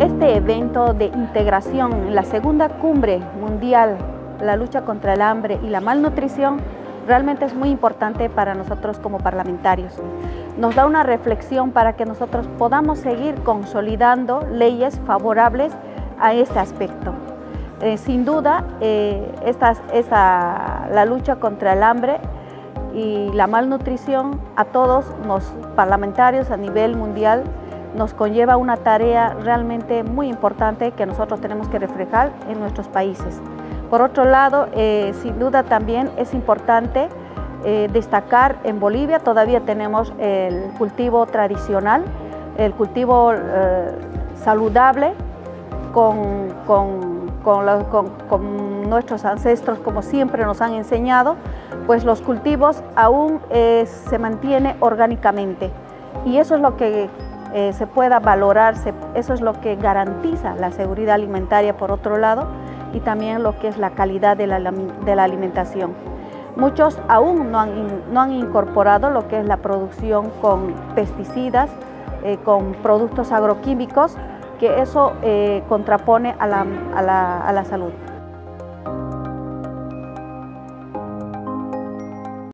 Este evento de integración, la segunda cumbre mundial, la lucha contra el hambre y la malnutrición, realmente es muy importante para nosotros como parlamentarios. Nos da una reflexión para que nosotros podamos seguir consolidando leyes favorables a este aspecto. Eh, sin duda, eh, la lucha contra el hambre y la malnutrición a todos los parlamentarios a nivel mundial nos conlleva una tarea realmente muy importante que nosotros tenemos que reflejar en nuestros países. Por otro lado, eh, sin duda también es importante eh, destacar en Bolivia todavía tenemos el cultivo tradicional, el cultivo eh, saludable con, nuestros ancestros como siempre nos han enseñado, pues los cultivos aún se mantienen orgánicamente y eso es lo que se pueda valorar, eso es lo que garantiza la seguridad alimentaria por otro lado y también lo que es la calidad de la, de la alimentación. Muchos aún no han, no han, incorporado lo que es la producción con pesticidas, eh, con productos agroquímicos, que eso eh, contrapone a la, a la, a la salud.